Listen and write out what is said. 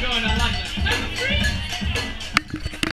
going to